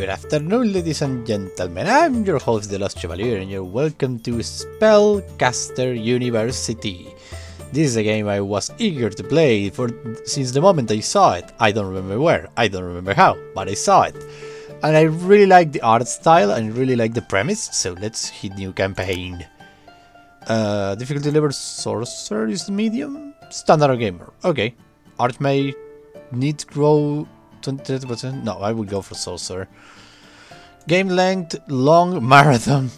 Good afternoon, ladies and gentlemen. I'm your host, The Lost Chevalier, and you're welcome to Spellcaster University. This is a game I was eager to play for since the moment I saw it. I don't remember where, I don't remember how, but I saw it. And I really like the art style and really like the premise, so let's hit new campaign. Uh, difficulty level sorcerer is medium, standard gamer. Okay, art may need grow 20%. No, I will go for sorcerer. Game length, long marathon.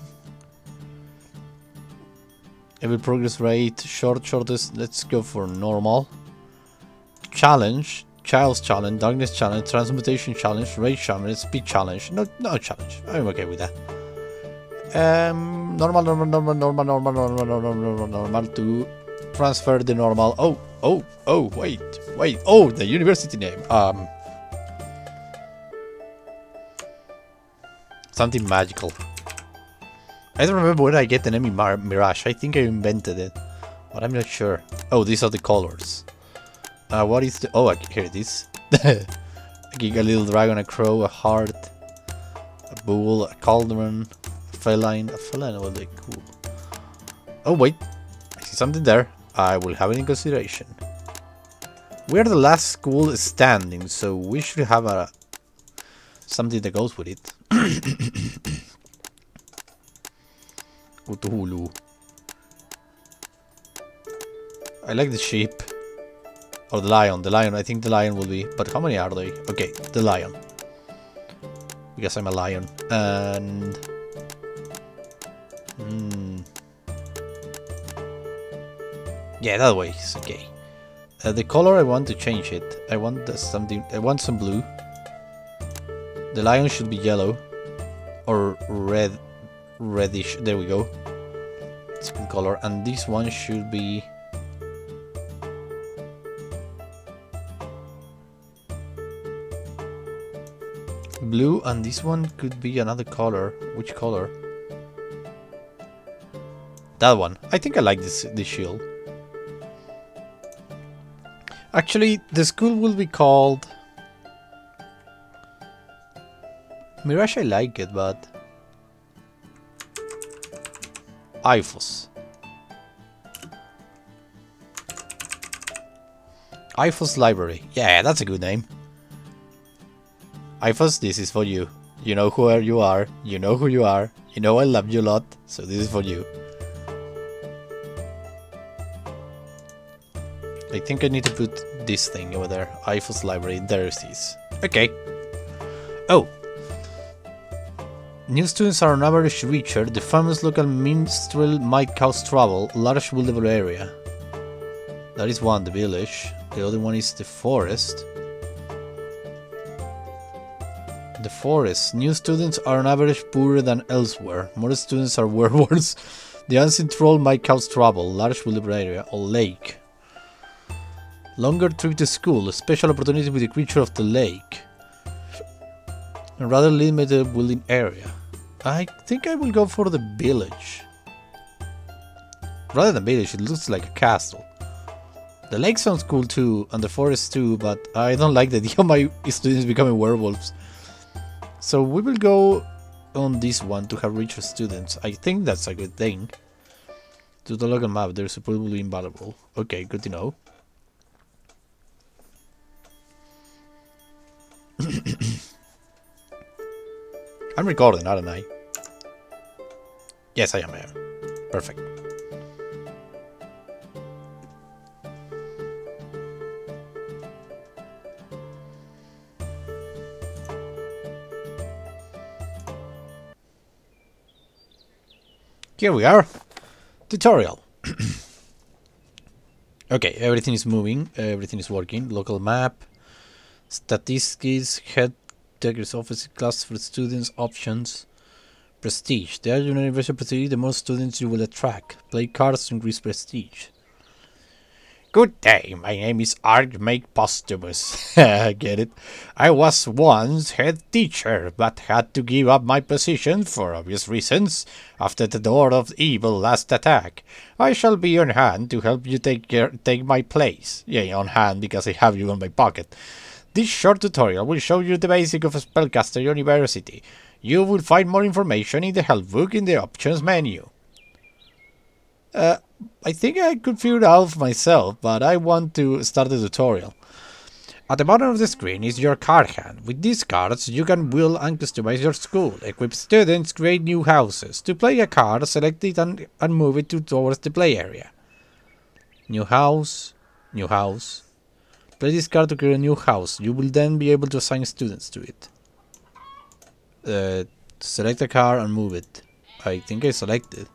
Every progress rate, short, shortest. Let's go for normal. Challenge, child's challenge, darkness challenge, transmutation challenge, rage challenge, speed challenge. No, no challenge. I'm okay with that. Um, normal, normal, normal, normal, normal, normal, normal, normal, normal to transfer the normal. Oh, oh, oh, wait, wait. Oh, the university name. Um. Something magical. I don't remember where I get the name Mirage. I think I invented it. But I'm not sure. Oh, these are the colors. Uh, what is the... Oh, here it is. a little dragon, a crow, a heart, a bull, a cauldron, a feline. A feline will be cool. Oh, wait. I see something there. I will have it in consideration. We're the last school standing, so we should have a something that goes with it. Cthulhu. I like the sheep. Or the lion. The lion. I think the lion will be. But how many are they? Okay, the lion. Because I'm a lion. And... Hmm. Yeah, that way is okay. Uh, the color I want to change it. I want something. I want some blue. The lion should be yellow. Or red. Reddish. There we go. Skin color. And this one should be... Blue and this one could be another color. Which color? That one. I think I like this, this shield. Actually, the school will be called... Mirage, I like it, but... Ifos. Ifos Library. Yeah, that's a good name. Ifos, this is for you. You know who you are. You know who you are. You know I love you a lot. So this is for you. I think I need to put this thing over there. Ifos Library. There it is. Okay. Oh, New students are on average richer, the famous local minstrel might cause trouble, large buildable area. That is one, the village. The other one is the forest. The forest. New students are on average poorer than elsewhere. More students are werewolves. The unseen troll might cause trouble, large buildable area, or lake. Longer trip to school, special opportunity with the creature of the lake. A rather limited building area. I think I will go for the village. Rather than village, it looks like a castle. The lake sounds cool too, and the forest too, but I don't like the idea of my students becoming werewolves. So we will go on this one to have richer students. I think that's a good thing. To the local map, they're supposedly invaluable. Okay, good to know. I'm recording, aren't I? Yes, I am. I am. Perfect. Here we are. Tutorial. okay, everything is moving. Everything is working. Local map. Statistics. Head Taker's office. Class for students. Options. Prestige. The higher university prestige, the more students you will attract. Play cards to increase prestige. Good day, my name is Archmage Posthumus. Get it? I was once head teacher, but had to give up my position for obvious reasons after the Lord of Evil last attack. I shall be on hand to help you take care, take my place. Yeah, on hand because I have you in my pocket. This short tutorial will show you the basic of Spellcaster University. You will find more information in the help book in the options menu. Uh, I think I could figure it out myself, but I want to start the tutorial. At the bottom of the screen is your card hand. With these cards, you can build and customize your school, equip students, create new houses. To play a card, select it and, and move it to, towards the play area. New house, new house. Play this card to create a new house. You will then be able to assign students to it. Uh, select a car and move it. I think I selected.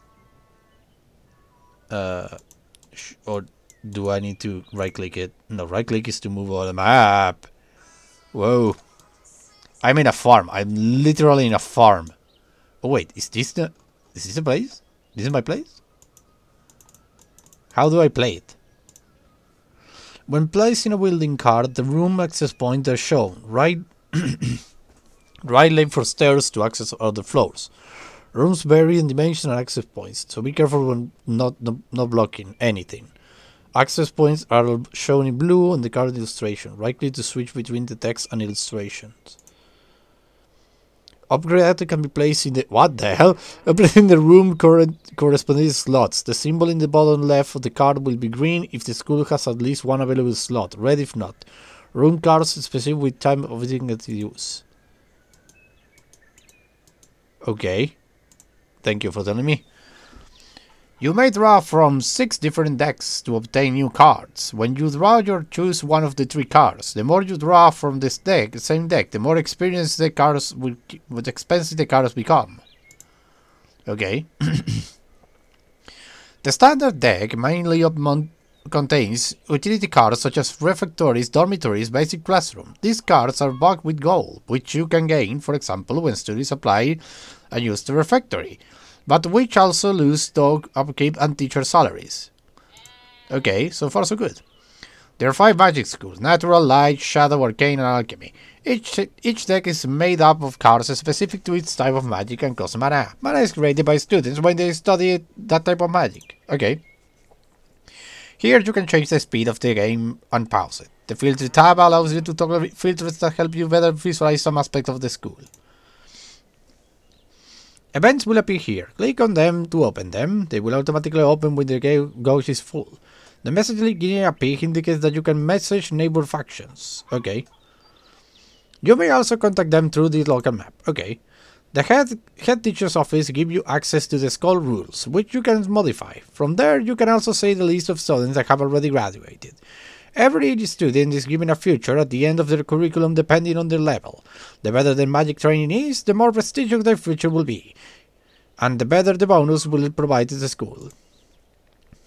Uh, or do I need to right click it? No, right click is to move on the map. Whoa. I'm in a farm. I'm literally in a farm. Oh wait, is this the is this the place? This is my place? How do I play it? When placing a building card, the room access points are shown. Right right lane for stairs to access other floors. Rooms vary in dimension and access points, so be careful when not, not, not blocking anything. Access points are shown in blue on the card illustration. Right click to switch between the text and illustrations. Upgrade can be placed in the what the hell? In the room current corresponding slots. The symbol in the bottom left of the card will be green if the school has at least one available slot. Red if not. Room cards specific with time of its use. Okay. Thank you for telling me. You may draw from six different decks to obtain new cards. When you draw, you choose one of the three cards. The more you draw from this deck, the same deck, the more experienced the cards will, expensive the cards become. Okay. the standard deck mainly contains utility cards such as refectories, dormitories, basic classroom. These cards are backed with gold, which you can gain, for example, when students apply and use the refectory but which also lose dog upkeep and teacher salaries. Okay, so far so good. There are five magic schools, Natural, Light, Shadow, Arcane, and Alchemy. Each, each deck is made up of cards specific to its type of magic and cost mana. Mana is created by students when they study that type of magic. Okay. Here you can change the speed of the game and pause it. The filter tab allows you to toggle filters that help you better visualize some aspect of the school. Events will appear here. Click on them to open them. They will automatically open when the gauge is full. The message beginning appear indicates that you can message neighbor factions. Okay. You may also contact them through the local map. Okay. The head, head teacher's office gives you access to the school rules, which you can modify. From there, you can also see the list of students that have already graduated. Every student is given a future at the end of their curriculum depending on their level. The better their magic training is, the more prestigious their future will be and the better the bonus will provide to the school.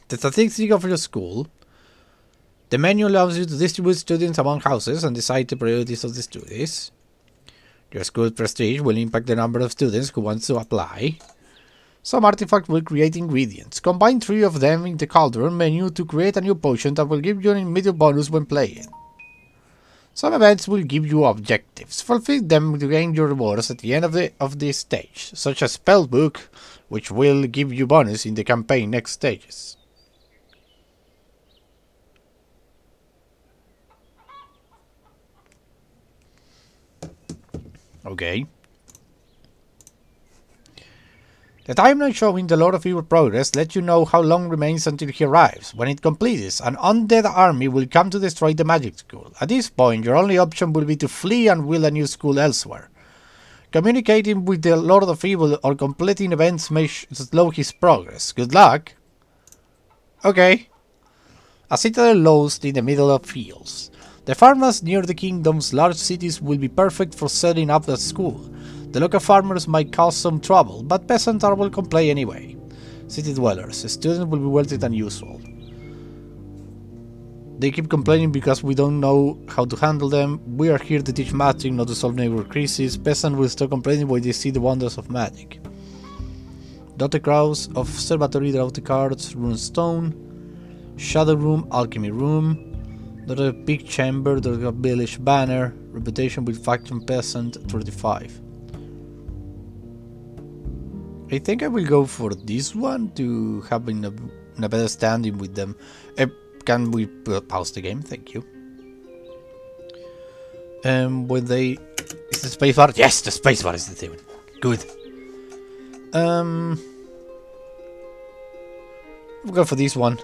The statistics of your school. The menu allows you to distribute students among houses and decide the priorities of the studies. Your school prestige will impact the number of students who want to apply. Some artifact will create ingredients. Combine three of them in the cauldron menu to create a new potion that will give you an immediate bonus when playing. Some events will give you objectives. Fulfill them to gain your rewards at the end of the of this stage, such as Spellbook, which will give you bonus in the campaign next stages. Okay. The timeline showing the Lord of Evil progress lets you know how long remains until he arrives. When it completes, an undead army will come to destroy the magic school. At this point, your only option will be to flee and build a new school elsewhere. Communicating with the Lord of Evil or completing events may slow his progress. Good luck! Okay. A citadel lost in the middle of fields. The farmlands near the kingdom's large cities will be perfect for setting up a school. The local farmers might cause some trouble, but peasants are welcome play anyway. City dwellers, students will be wealthier than usual. They keep complaining because we don't know how to handle them. We are here to teach magic, not to solve neighbor crises. Peasants will stop complaining when they see the wonders of magic. Dr. Kraus, Observatory, draw the cards, Rune Stone, Shadow Room, Alchemy Room, Dr. Big Chamber, Dr. Village Banner, Reputation with Faction Peasant, 35. I think I will go for this one to have in a, a better standing with them. Uh, can we pause the game? Thank you. Um, when they... Is the spacebar? Yes, the spacebar is the thing. Good. Um... We'll go for this one.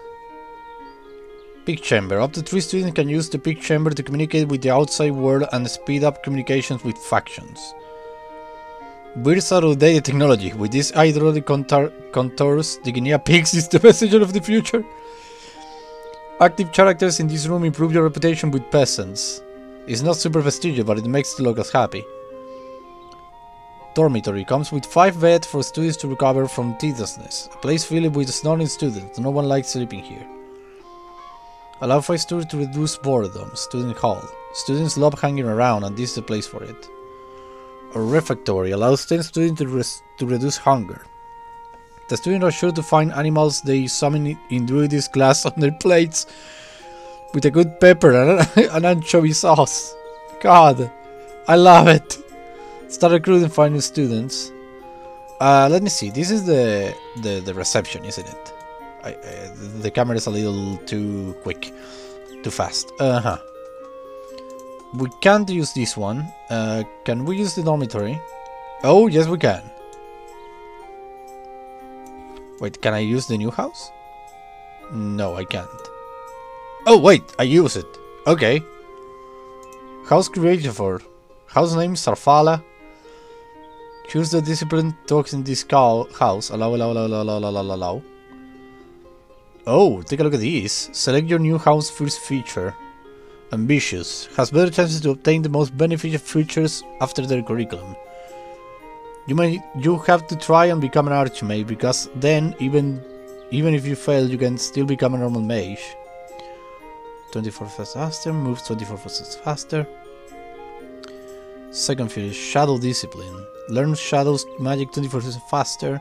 Peak chamber. Up to three students can use the peak chamber to communicate with the outside world and speed up communications with factions. Weird outdated technology. With these hydraulic contour contours, the Guinea Pigs is the messenger of the future. Active characters in this room improve your reputation with peasants. It's not super prestigious, but it makes the locals happy. Dormitory comes with 5 beds for students to recover from tediousness. A place filled with snoring students. No one likes sleeping here. Allow 5 students to reduce boredom. Student hall. Students love hanging around and this is the place for it. Refectory allows 10 students to, to reduce hunger. The students are sure to find animals they summon in Druid's class on their plates with a good pepper and an anchovy sauce. God, I love it. Start recruiting finding students. Uh, let me see. This is the the, the reception, isn't it? I, uh, the camera is a little too quick, too fast. Uh huh. We can't use this one. Uh, can we use the dormitory? Oh, yes, we can. Wait, can I use the new house? No, I can't. Oh, wait, I use it. Okay. House created for. House name Sarfala. Choose the discipline talks in this house. Allow, allow, allow, allow, allow, allow, allow. Oh, take a look at this. Select your new house first feature. Ambitious. Has better chances to obtain the most beneficial features after their curriculum. You may you have to try and become an archmage because then even even if you fail you can still become a normal mage. 24 faster, moves 24 faster. Second feature, Shadow Discipline. Learn Shadow's magic 24% faster.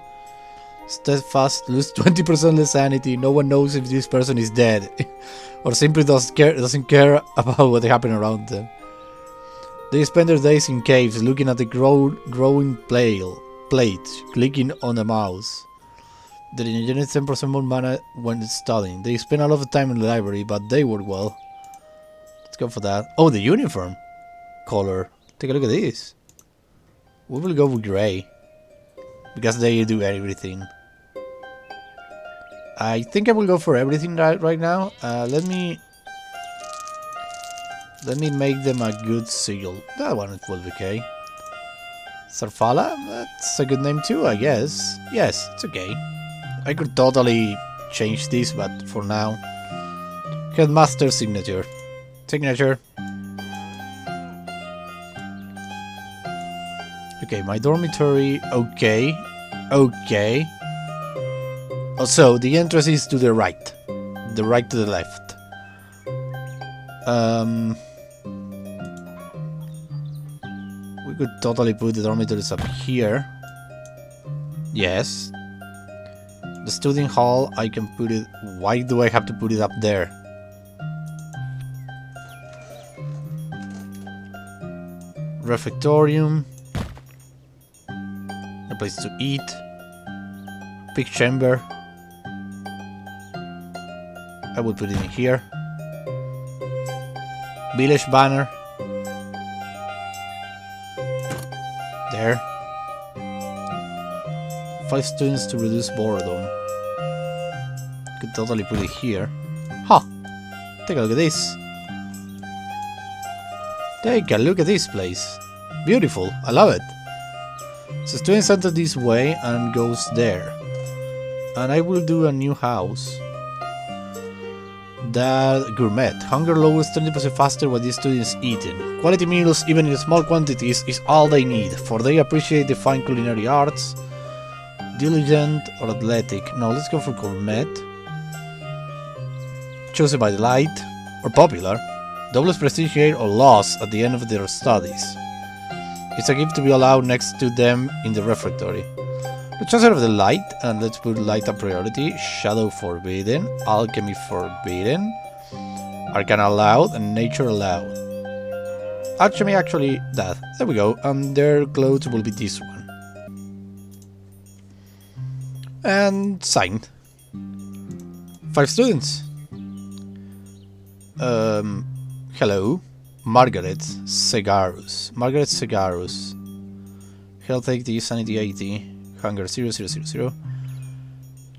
Steadfast, lose 20% less sanity. No one knows if this person is dead. or simply doesn't care, doesn't care about what happened around them. They spend their days in caves, looking at the grow, growing plale, plate, clicking on a mouse. They generate 10% more mana when studying. They spend a lot of time in the library, but they work well. Let's go for that. Oh, the uniform color. Take a look at this. We will go with gray. Because they do everything. I think I will go for everything right, right now. Uh, let me... Let me make them a good sigil. That one will be okay. Sarfala? That's a good name too, I guess. Yes, it's okay. I could totally change this, but for now... Headmaster signature. Signature. Okay, my dormitory, okay. Okay. Also, the entrance is to the right. The right to the left. Um, we could totally put the dormitories up here. Yes. The student hall, I can put it... Why do I have to put it up there? Refectorium a place to eat, big chamber. I would put it in here. Village banner. There. Five students to reduce boredom. Could totally put it here. Huh. Take a look at this. Take a look at this place. Beautiful. I love it. So students enter this way and goes there. And I will do a new house. That gourmet. Hunger lowers 20% faster when these students eating. Quality meals, even in small quantities, is all they need, for they appreciate the fine culinary arts. Diligent or athletic. No, let's go for gourmet. Chosen by the light, or popular. Doubles prestige or loss at the end of their studies. It's a gift to be allowed next to them in the refectory. Let's just of the light, and let's put light a priority. Shadow forbidden, alchemy forbidden, arcana allowed, and nature allowed. Alchemy actually that. There we go, and their clothes will be this one. And signed. Five students. Um, hello. Margaret Segarus. Margaret Segarus. Health 80, Sanity 80, Hunger 0000.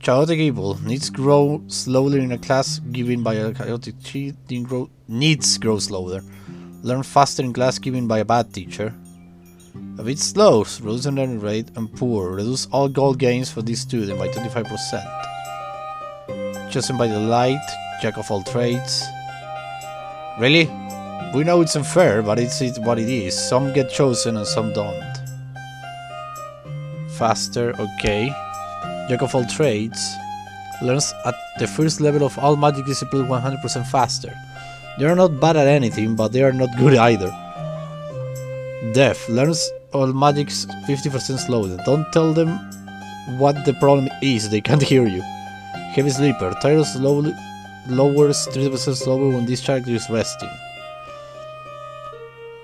Chaotic Evil needs grow slowly in a class given by a chaotic cheating grow needs grow slower. Learn faster in class given by a bad teacher. A bit slow, reduce learning rate, and poor. Reduce all gold gains for this student by 25%. Chosen by the light, jack of all trades. Really? We know it's unfair, but it's what it is. Some get chosen and some don't. Faster, okay. Jack of all trades. Learns at the first level of all magic discipline 100% faster. They are not bad at anything, but they are not good either. Deaf. Learns all magics 50% slower. Don't tell them what the problem is, they can't hear you. Heavy Sleeper. Tire slowly lowers 30% slower when this character is resting.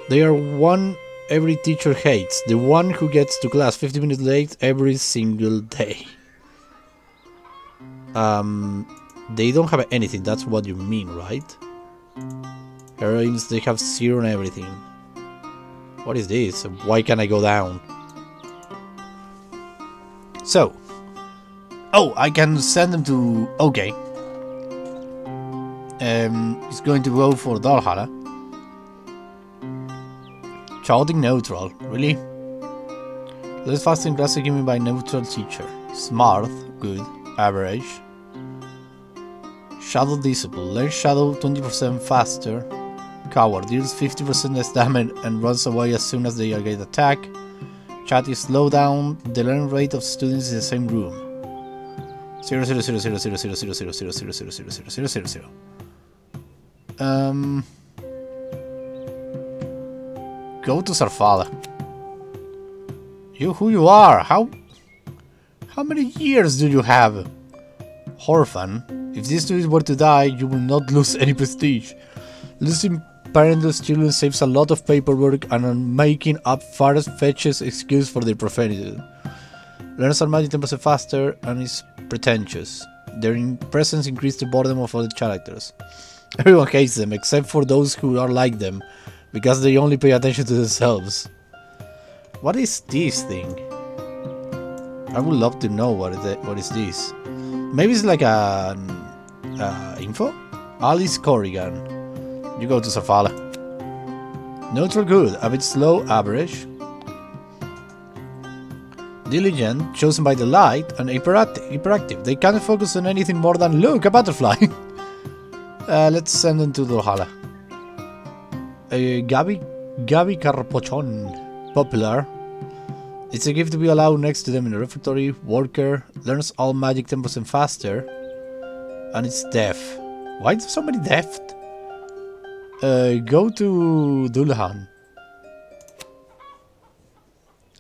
They are one every teacher hates, the one who gets to class 50 minutes late every single day. Um, they don't have anything, that's what you mean, right? Heroines, they have zero and everything. What is this? Why can't I go down? So. Oh, I can send them to... Okay. Um, he's going to go for Valhalla. Chaotic neutral, really? Less fast class given by neutral teacher. Smart, good, average. Shadow disciple, learn shadow 20% faster. Coward deals 50% less damage and runs away as soon as they get attacked. Chat is slow down the learning rate of students in the same room. 0 0 0 0 0 0 0 0 0 0 0 0 0 0 0 0 0 Um Go to Sarfala. You who you are? How how many years do you have? Orphan. If these students were to die, you will not lose any prestige. Losing parentless children saves a lot of paperwork and making up far-fetched excuse for their profanity. Learns magic 10% faster and is pretentious. Their presence increases the boredom of other characters. Everyone hates them except for those who are like them because they only pay attention to themselves. What is this thing? I would love to know what is, what is this. Maybe it's like a uh, info? Alice Corrigan. You go to Safala. Neutral good, a bit slow, average. Diligent, chosen by the light, and hyperactive. They can't focus on anything more than look, a butterfly. uh, let's send them to Valhalla. Gabi, Gabi Carpochon, popular. It's a gift to be allowed next to them in the refectory. Worker learns all magic 10% faster, and it's deaf. Why is so many deaf? Uh, go to Dullahan.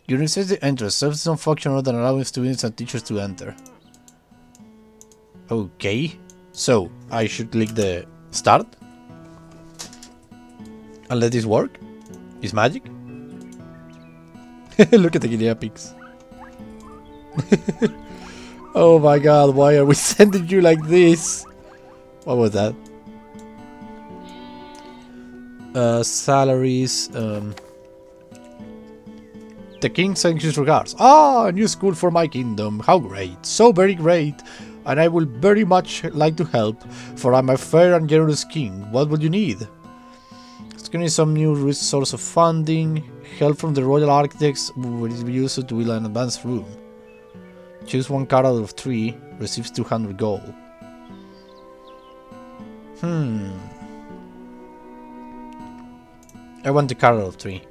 University entrance serves some function other than allowing students and teachers to enter. Okay, so I should click the start and let this work? Is magic? Look at the guinea pigs. oh my god, why are we sending you like this? What was that? Uh, salaries, um... The king sends his regards. Ah, a new school for my kingdom. How great. So very great. And I will very much like to help, for I'm a fair and generous king. What would you need? Getting some new source of funding, help from the Royal Architects will be used to build an advanced room. Choose one card out of three, receives 200 gold. Hmm. I want the card out of three.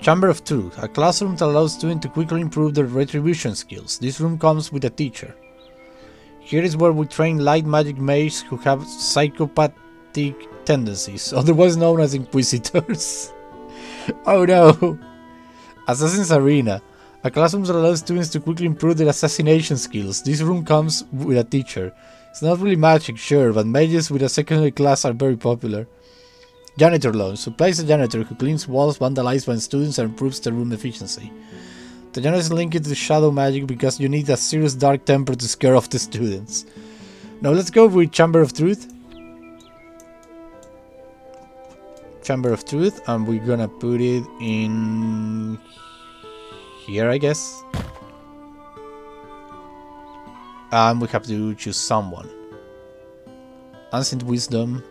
Chamber of Truth, a classroom that allows students to quickly improve their retribution skills. This room comes with a teacher. Here is where we train light magic mages who have psychopathic tendencies, otherwise known as Inquisitors. oh no! Assassin's Arena. A classroom that allows students to quickly improve their assassination skills. This room comes with a teacher. It's not really magic, sure, but mages with a secondary class are very popular. Janitor Lounge supplies a janitor who cleans walls vandalized by students and improves the room efficiency. The janitor is linked to shadow magic because you need a serious dark temper to scare off the students. Now let's go with Chamber of Truth. Chamber of Truth, and we're gonna put it in here, I guess. And we have to choose someone. Ancient Wisdom.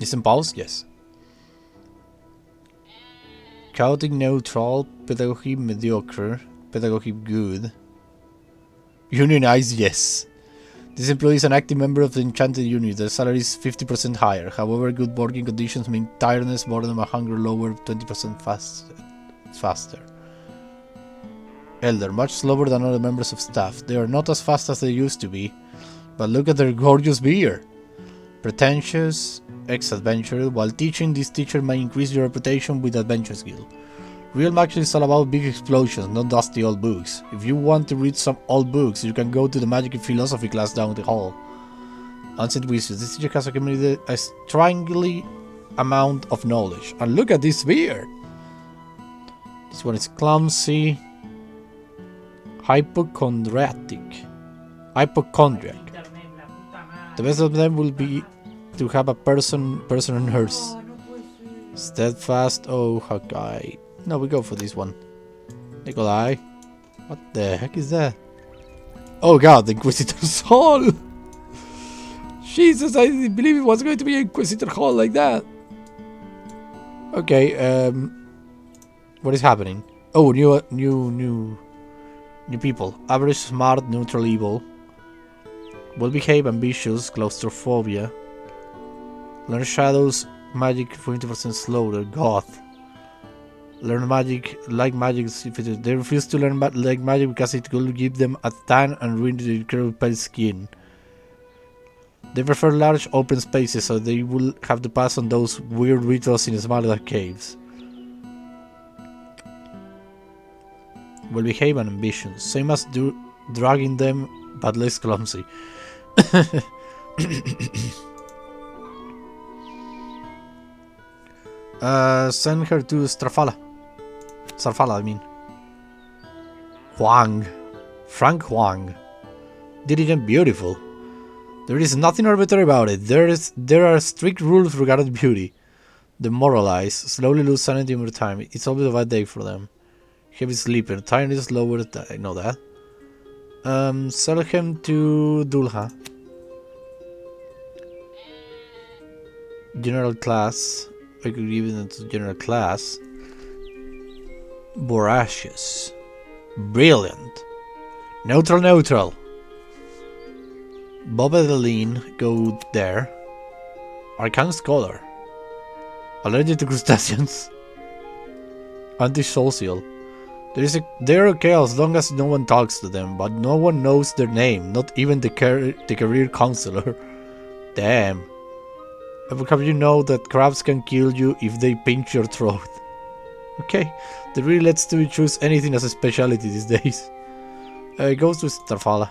Is in pause? Yes. Chaotic Neutral, Pedagogy Mediocre, Pedagogy Good. Unionized, yes. This employee is an active member of the Enchanted Unit. Their salary is 50% higher. However, good working conditions mean tiredness, boredom, and hunger lower 20% fast, faster. Elder, much slower than other members of staff. They are not as fast as they used to be, but look at their gorgeous beard. Pretentious, ex-adventurer. While teaching, this teacher may increase your reputation with Adventure Guild. Real magic is all about big explosions, not dusty old books. If you want to read some old books, you can go to the Magic and Philosophy class down the hall. Ancient Wisdom. This teacher has accumulated a strangely amount of knowledge. And look at this beard! This one is clumsy, hypochondriac. Hypochondriac. The best of them will be to have a person person nurse. Steadfast, oh Hawkeye. No, we go for this one. Nikolai. What the heck is that? Oh god, the Inquisitor's Hall! Jesus, I didn't believe it was going to be Inquisitor Hall like that. Okay, um... What is happening? Oh, new, new, new... New people. Average, smart, neutral, evil. Well behaved, ambitious, claustrophobia. Learn shadows, magic 20% slower, goth. Learn magic, like magic, they refuse to learn like magic because it will give them a tan and ruin their incredible pale skin. They prefer large open spaces so they will have to pass on those weird rituals in smaller caves. Well behave and ambitious, same as do dragging them but less clumsy. uh, send her to Strafala. Sarfala, I mean. Huang. Frank Huang. Diligent beautiful. There is nothing arbitrary about it. There is there are strict rules regarding beauty. Demoralize, slowly lose sanity over time. It's always a bad day for them. Heavy sleeper, tiredness slower. I know that. Um, sell him to Dulha. General class. I could give it to general class. Voracious. Brilliant. Neutral, neutral. Bobadeline, go there. Arcane Scholar. Allergic to crustaceans. Antisocial. There is a, they're okay as long as no one talks to them, but no one knows their name, not even the, car, the career counselor. Damn. Have you know that crabs can kill you if they pinch your throat? Okay, they really lets you choose anything as a specialty these days. Uh, it goes to Starfala.